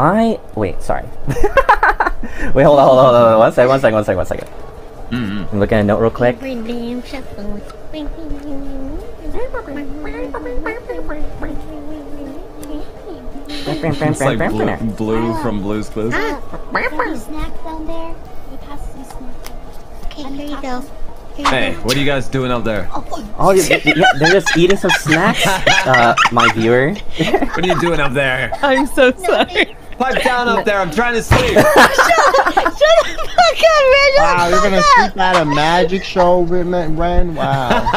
I wait. Sorry. wait. Hold on. Hold on. Hold on. One second. One second. One second. One second. Mm-hmm. I'm looking at a note real quick. It's like blue, blue from Blue's Clues. snack down there. You pass some snack. Okay, here you go. Hey, what are you guys doing up there? Oh, yeah, yeah, they're just eating some snacks. Uh, my viewer. What are you doing up there? I'm so sorry. Pipe down up there. I'm trying to sleep. Wow, you're gonna sleep at a magic show, Ren? Ren? Wow.